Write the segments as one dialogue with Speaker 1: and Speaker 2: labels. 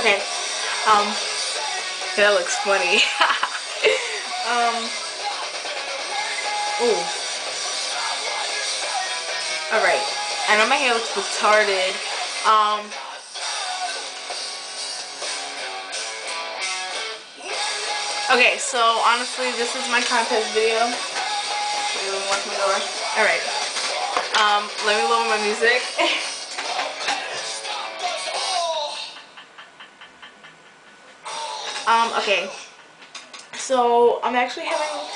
Speaker 1: Okay. Um, that looks funny. um, ooh. Alright. I know my hair looks retarded. Um, okay, so honestly, this is my contest video. Alright. Um, let me lower my music. Um, okay. So, I'm actually having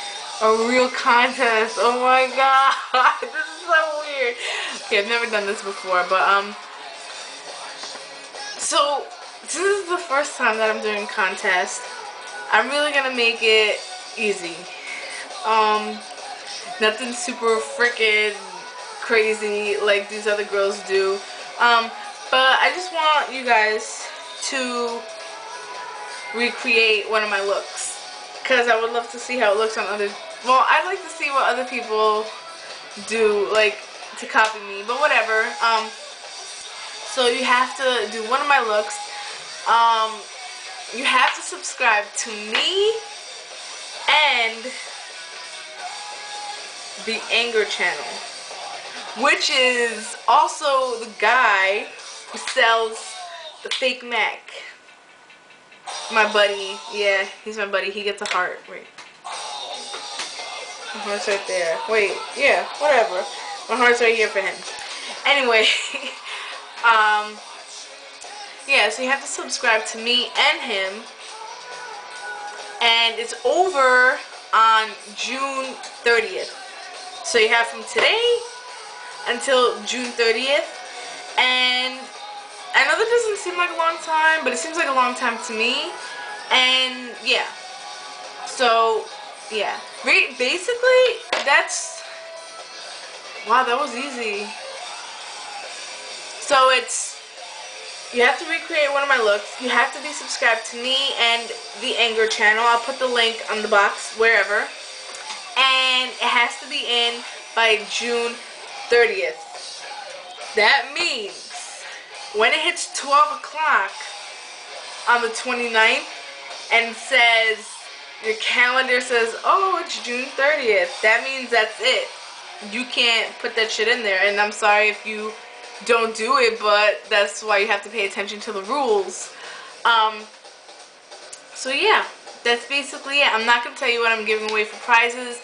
Speaker 1: a real contest. Oh my god. this is so weird. Okay, I've never done this before, but, um, so, this is the first time that I'm doing contest. I'm really gonna make it easy. Um, nothing super freaking crazy like these other girls do. Um, but I just want you guys to recreate one of my looks. Because I would love to see how it looks on other well I'd like to see what other people do like to copy me but whatever um so you have to do one of my looks. Um you have to subscribe to me and the anger channel which is also the guy who sells the fake Mac my buddy. Yeah, he's my buddy. He gets a heart. Wait. My heart's right there. Wait, yeah, whatever. My heart's right here for him. Anyway, um, yeah, so you have to subscribe to me and him. And it's over on June 30th. So you have from today until June 30th. And know that doesn't seem like a long time, but it seems like a long time to me. And yeah. So, yeah. Basically, that's... Wow, that was easy. So it's... You have to recreate one of my looks. You have to be subscribed to me and the Anger channel. I'll put the link on the box, wherever. And it has to be in by June 30th. That means when it hits 12 o'clock on the 29th and says, your calendar says, oh, it's June 30th, that means that's it. You can't put that shit in there. And I'm sorry if you don't do it, but that's why you have to pay attention to the rules. Um, so yeah, that's basically it. I'm not going to tell you what I'm giving away for prizes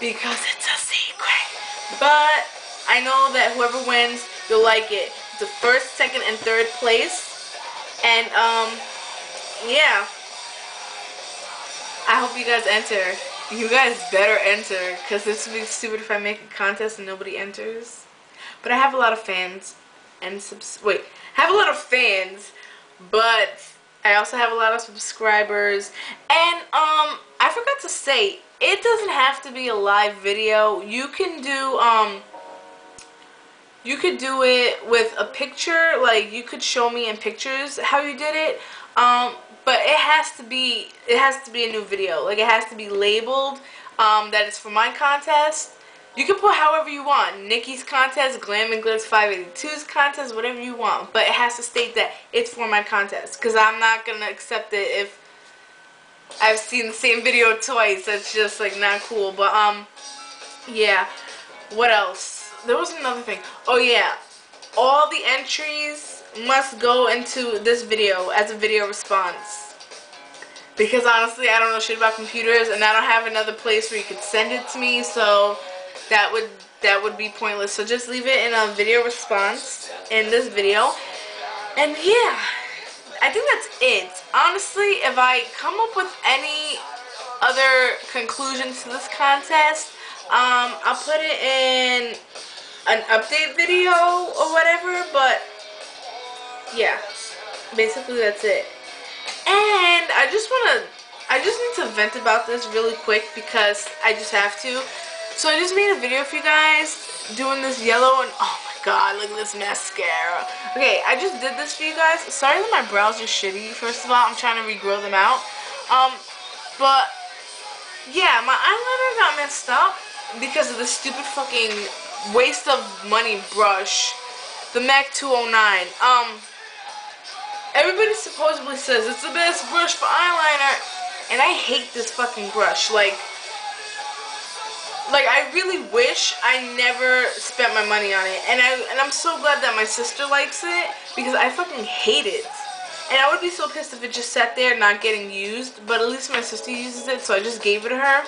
Speaker 1: because it's a secret. But I know that whoever wins, you'll like it the first, second, and third place. And, um, yeah. I hope you guys enter. You guys better enter, because this would be stupid if I make a contest and nobody enters. But I have a lot of fans, and subs- wait, I have a lot of fans, but I also have a lot of subscribers. And, um, I forgot to say, it doesn't have to be a live video. You can do, um, you could do it with a picture like you could show me in pictures how you did it um, but it has to be it has to be a new video. Like it has to be labeled um, that it's for my contest. You can put however you want Nikki's contest Glam and Glitz 582's contest whatever you want but it has to state that it's for my contest because I'm not gonna accept it if I've seen the same video twice. That's just like not cool but um yeah. What else there was another thing. Oh yeah, all the entries must go into this video as a video response. Because honestly, I don't know shit about computers, and I don't have another place where you could send it to me, so that would that would be pointless. So just leave it in a video response in this video. And yeah, I think that's it. Honestly, if I come up with any other conclusions to this contest, um, I'll put it in an update video or whatever, but yeah, basically that's it. And I just want to, I just need to vent about this really quick because I just have to. So I just made a video for you guys doing this yellow and oh my god, look at this mascara. Okay, I just did this for you guys. Sorry that my brows are shitty, first of all. I'm trying to regrow them out. Um, but yeah, my eyeliner got messed up because of the stupid fucking waste of money brush. The MAC 209. Um, everybody supposedly says it's the best brush for eyeliner, and I hate this fucking brush. Like, like I really wish I never spent my money on it, and I and I'm so glad that my sister likes it because I fucking hate it. And I would be so pissed if it just sat there not getting used, but at least my sister uses it, so I just gave it to her.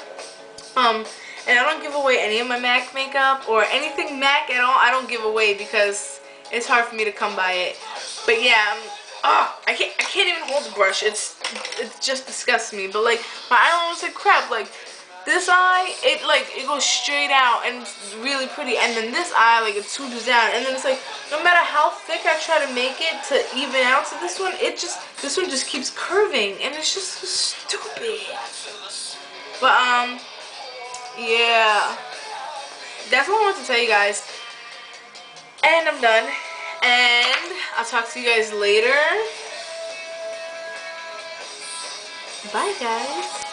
Speaker 1: Um, and I don't give away any of my MAC makeup or anything MAC at all. I don't give away because it's hard for me to come by it. But yeah, um, oh, I can't I can't even hold the brush. It's it just disgusts me. But like my eyeliner like crap. Like this eye, it like it goes straight out and it's really pretty. And then this eye, like it swoops down. And then it's like no matter how thick I try to make it to even out to this one, it just this one just keeps curving and it's just so stupid. But um, yeah, that's all I want to tell you guys. And I'm done. And I'll talk to you guys later. Bye, guys.